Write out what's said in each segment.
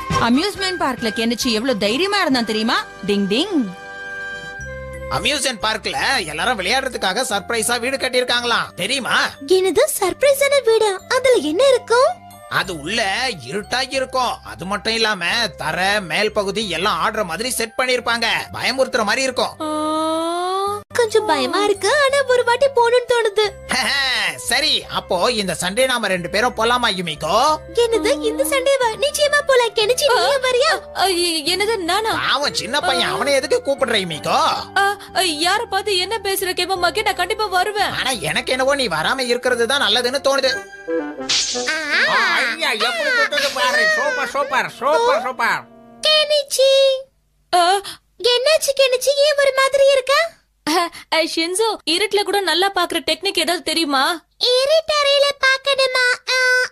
Amusement பார்க்ல Kenichi எவ்வளவு தைரியமா இருந்தான் தெரியுமா? டிங் டிங் அம்யூஸ்மெண்ட் பார்க்ல எல்லாரும் விளையாடுறதுக்காக சர்ப்ரைஸா வீடு கட்டியிருக்காங்களாம் தெரியுமா? எனது சர்ப்ரைஸான வீடு? அதுல என்ன இருக்கும்? அது உள்ள இருட்டா இருக்கும். அது மட்டும் இல்லாம தர மேல் பகுதி எல்லாம் ஆடுற மாதிரி செட் பண்ணிருப்பாங்க பயமுறுத்துற மாதிரி இருக்கும். கொஞ்சம் பயமா இருக்கு. ஆனா ஒரு வாட்டி போகணும்னு தோணுது. சரி அப்போ இந்த சண்டே நாம ரெண்டு பேரும் போலாமா யுமிகோ? என்னது இந்த சண்டேவா? நிச்சயமா போலாம் கெனிச்சி நீ வரியா? என்னது நானா? அவன் சின்ன பையன் அவனை எதுக்கு கூப்பிடுற யுமிகோ? யார பார்த்து என்ன பேசுற கேப்பமாக்கே நான் கண்டிப்பா வருவேன். ஆனா எனக்கு என்னவோ நீ வராம இருக்கிறது தான் நல்லதுன்னு தோணுது. ஐயா எப்படி விட்டது பாரு super super super super Kenichi. என்னாச்சு கெனிச்சி? ஏன் ஒரு மாதிரி இருக்க? ஷின்சோ இருட்டுல கூட நல்லா பாக்குற டெக்னிக் ஏதாவது தெரியுமா? இருட்டறையில பாக்கணுமா?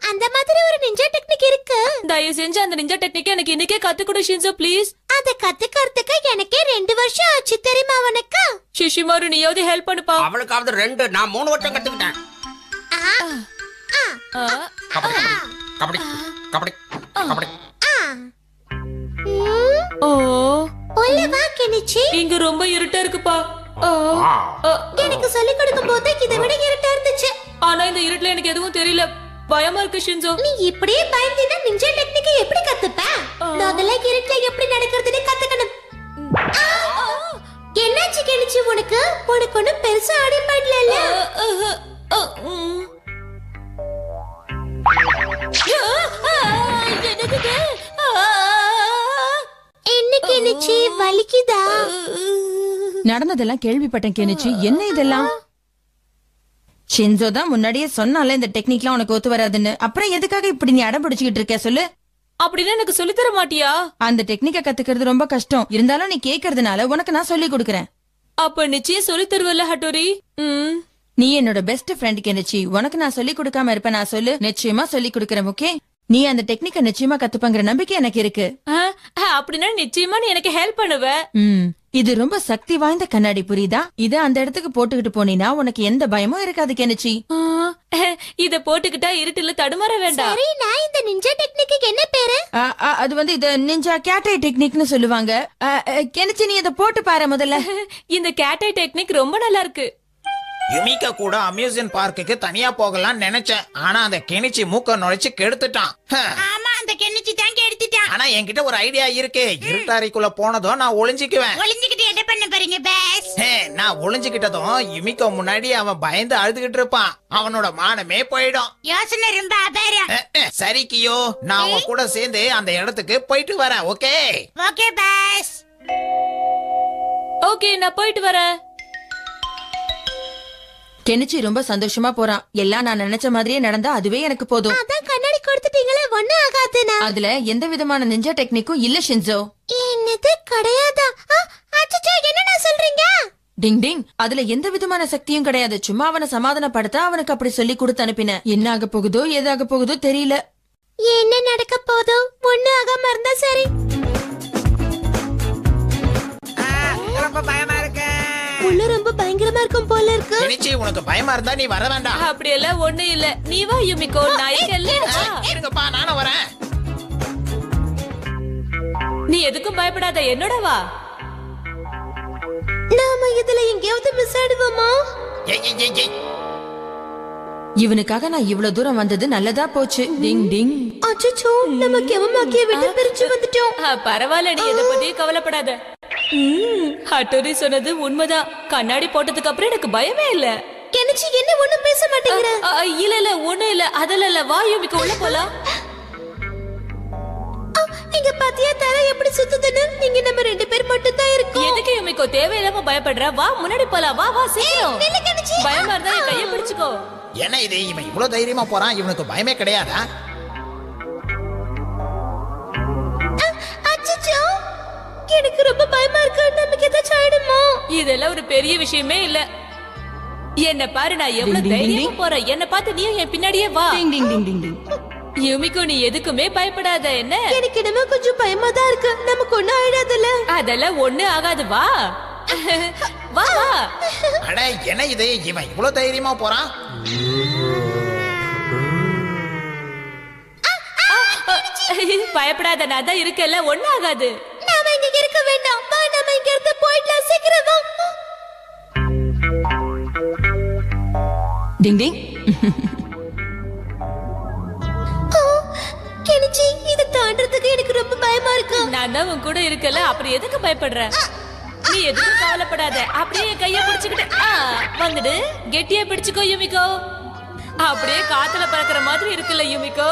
அந்த மாதிரி ஒரு நிஞ்சா டெக்னிக் இருக்கு. தயவு செஞ்சு அந்த நிஞ்சா டெக்னிக் எனக்கு இன்னைக்கே கத்து கொடு ஷின்சோ ப்ளீஸ். அத கத்துக்கிறதுக்கு எனக்கே ரெண்டு வருஷம் ஆச்சு தெரியுமா உனக்கு? சுஷிமாரு நீயாவது ஹெல்ப் பண்ணுப்பா. அவளுக்காவது ரெண்டு நான் மூணு வருஷம் கத்துக்கிட்டேன். ஆ, கபடி கபடி கபடி கபடி. ஆ. ம், ஓ. உள்ள வா கெனிச்சி. இங்க ரொம்ப இருட்டா இருக்குப்பா. எனக்கு சொல்லிக் கொடுக்கும் போது இதை விட இருட்டா இருந்துச்சு. ஆனா இந்த இருட்டுல எனக்கு எதுவும் தெரியல. பயமா இருக்கு ஷின்சோ நீ இப்படியே பயந்தீனா நிஞ்சா டெக்னிக்கை எப்படி கத்துப்ப? முதல்ல இருட்டுல எப்படி நடக்கிறதுன்னு கத்துக்கணும். என்னாச்சு கெனிச்சி உனக்கு? உனக்கு ஒண்ணும் பெருசா அடிபடல ஆ, ஆ, ஆ, ம். ஆ, ஆ, என்னது இது? ஆ, என்ன கெனிச்சி? வலிக்குதா? நடந்ததெல்லாம் கேள்விப்பட்டேன் கெனிச்சு. என்ன இதெல்லாம்? ஷின்சோ தான் முன்னாடியே சொன்னால இந்த டெக்னிக்லாம் உனக்கு ஒத்து வராதுன்னு. அப்புறம் எதுக்காக இப்படி நீ அடம் பிடிச்சுக்கிட்டு இருக்க? சொல்லு. அப்படின்னா எனக்கு சொல்லித் தர மாட்டியா? அந்த டெக்னிக்க கத்துக்கிறது ரொம்ப கஷ்டம். இருந்தாலும் நீ கேக்குறதுனால உனக்கு நான் சொல்லி கொடுக்கறேன். அப்ப நிச்சயம் சொல்லித் தருவல்ல ஹட்டோரி? நீ என்னோட பெஸ்ட் ஃப்ரெண்ட் கெனிச்சி. உனக்கு நான் சொல்லி கொடுக்காம இருப்பேன் நான் சொல்லு. நிச்சயமா சொல்லி கொடுக்கறேன் ஓகே நீ அந்த டெக்னிக்க நிச்சயமா கத்துப்பங்கிற நம்பிக்கை எனக்கு இருக்கு. அப்படின்னா நிச்சயமா நீ எனக்கு ஹெல்ப் பண்ணுவ. ம். இது ரொம்ப சக்தி வாய்ந்த கண்ணாடி புரியுதா? இத அந்த இடத்துக்கு போட்டுக்கிட்டு போனீனா உனக்கு எந்த பயமும் இருக்காது கெனிச்சி. இத போட்டுக்கிட்டா இருட்டுல தடுமாற வேண்டாம். சரி நான் இந்த நிஞ்சா டெக்னிக்கு என்ன பேரு? அது வந்து இத நிஞ்சா கேட்டை டெக்னிக்னு சொல்லுவாங்க. கெனிச்சி நீ இத போட்டு பாரு முதல்ல. இந்த கேட்டை டெக்னிக் ரொம்ப நல்லா இருக்கு. யுமிகா கூட அம்யூஸ்மெண்ட் பார்க்குக்கு தனியா போகலாம்னு நினைச்சேன். ஆனா அந்த கிணிச்சி மூக்க நுழைச்சு கெடுத்துட்டான் ஹ. ஆமா அந்த கெனிச்சி தான் கெடுத்துட்டான் ஆனா என்கிட்ட ஒரு ஐடியா இருக்கு. இருட்டறைக்குள்ள போனதும் நான் ஒளிஞ்சுக்குவேன். ஒளிஞ்சுக்கிட்டு என்ன பண்ண போறீங்க பேஸ் ஹே, நான் ஒளிஞ்சுக்கிட்டதும் யுமிகோ முன்னாடி அவன் பயந்து அழுதுகிட்டு இருப்பான். அவனோட மானமே போயிடும். யோசனை ரொம்ப அபாரம் சரி கியோ. நான் அவன் கூட சேர்ந்து அந்த இடத்துக்கு போயிட்டு வரேன் ஓகே? ஓகே பேஸ் ஓகே நான் போயிட்டு வரேன். கெனிச்சி ரொம்ப சந்தோஷமா போறான். எல்லாம் நான் நினைச்ச மாதிரியே நடந்தா அதுவே எனக்கு போதும். ஒண்ணும் ஆகாதுனா அதுல எந்த விதமான நிஞ்சா டெக்னிக்கும் இல்ல ஷின்சோ என்னது? கிடையாதா? அச்சச்சோ என்னடா சொல்றீங்க? டிங் டிங். அதுல எந்த விதமான சக்தியும் கிடையாது. சும்மா அவனை சமாதானப்படுத்த அவனுக்கு அப்படி சொல்லி கொடுத்து அனுப்பினேன் என்ன ஆக போகுதோ ஏதாக போகுதோ தெரியல. என்ன நடக்க போதோ ஒண்ணு ஆகாம இருந்தா சரி. ரொம்ப பயமா உள்ள ரொம்ப பயங்கரமா இருக்கும் போல இருக்கு. கிணிச்சி உனக்கு பயமா இருந்தா நீ வர வேண்டாம். அப்படியெல்லாம் ஒண்ணு இல்ல. நீ வா யுமிகோ. நான். இருங்கப்பா நானும் வரேன். நீ எதுக்கும் பயப்படாத. என்னோட வா. நாம இதுல எங்கேயாவது மிஸ் ஏய். இவனுக்காக நான் இவ்வளவு தூரம் வந்தது நல்லதா போச்சு. டிங் டிங். அச்சச்சோ நம்ம கெவமாக்கிய விட்டு பிரிச்சு வந்துட்டோம். ஆ, பரவாயில்ல நீ எதை பத்தியும் கவலைப்படாத. ஹட்டோரி சொன்னது உண்மைதான். கண்ணாடி போட்டதுக்கு அப்புறம் எனக்கு பயமே இல்ல. கெனிச்சி என்ன ஒண்ணும் பேச மாட்டேங்கிற? இல்ல இல்ல ஒண்ணும் இல்ல. அதெல்லாம் இல்ல. வா யுமிகோ உள்ள போலாம். ஆ, இங்க பாத்தியா? தலை எப்படி சுத்துதுன்னு? இங்க நம்ம ரெண்டு பேர் மட்டும் தான் இருக்கோம். எதுக்கு யுமிகோ தேவையில்லாம பயப்படுற? வா முன்னாடி போலாம். வா வா சீக்கிரம். பயமா இருந்தா என் கைய பிடிச்சுக்கோ. என்ன இது? இவன் இவ்வளவு தைரியமா போறான். இவனுக்கு பயமே கிடையாதா? எனக்கு ரொம்ப பயமா இருக்கு. நமக்கு ஏதாச்சும் ஆயிடுமோ? இதெல்லாம் ஒரு பெரிய விஷயமே இல்ல. என்ன பாரு நான் எவ்வளவு தைரியமா போறேன். என்ன பார்த்து நீயும் என் பின்னாடியே வா. டிங் டிங் டிங் டிங் டிங். யுமிகோ நீ எதுக்குமே பயப்படாத என்ன? எனக்கு என்னமோ கொஞ்சம் பயமா தான் இருக்கு. நமக்கு ஒண்ணும் ஆயிடாதுல்ல. அதெல்லாம் ஒண்ணு ஆகாது வா. வா அட என்ன இது? இவன் இவ்வளவு தைரியமா போறான்? பயப்படாத நான் தான் இருக்கல ஒண்ணு ஆகாது. இங்க இருக்க வேண்டாம். வா நாம இங்க இருந்து போயிடலாம். சீக்கிரம் வா. டிங் டிங். கெனிச்சி இதை தாண்டறதுக்கு எனக்கு ரொம்ப பயமா இருக்கு. நான் தான் உன் கூட இருக்கல அப்புறம் எதுக்கு பயப்படுற? நீ எதுக்கும் கவலைப்படாத. அப்படியே என் கைய பிடிச்சுக்கிட்டு வந்துடு. கெட்டியா பிடிச்சுக்கோ யுமிகோ. அப்படியே காத்துல பறக்கிற மாதிரி இருக்குல்ல யுமிகோ.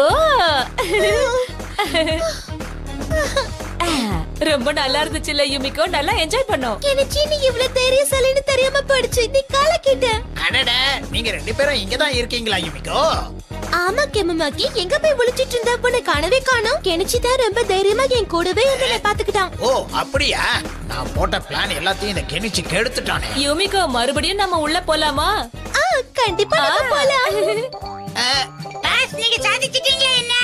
ஓ. ரொம்ப நல்லா இருந்துச்சுல்ல யுமிகோ. நல்லா என்ஜாய் பண்ணோம். கெனிச்சி நீ இவ்வளவு தைரியசாலின்னு தெரியாம படிச்சு நீ காலக்கிட்ட அடட நீங்க ரெண்டு பேரும் இங்கதான் இருக்கீங்களா யுமிகோ? ஆமா கெமமாக்கி. எங்க போய் ஒளிச்சிட்டு இருந்தா பொண்ணு காணவே காணோம். கெனிச்சி தான் ரொம்ப தைரியமா என் கூடவே இருந்து பாத்துக்கிட்டான் ஓ அப்படியா? நான் போட்ட பிளான் எல்லாத்தையும் இந்த கெனிச்சு கெடுத்துட்டானே. யுமிகோ மறுபடியும் நம்ம உள்ள போலாமா? ஆ கண்டிப்பா போலாம். நீங்க சாதிச்சிட்டீங்களா என்ன?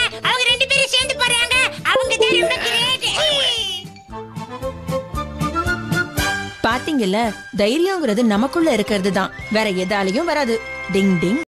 இல்ல தைரியங்கிறது நமக்குள்ள இருக்கிறது தான். வேற எதாலையும் வராது. டிங் டிங்.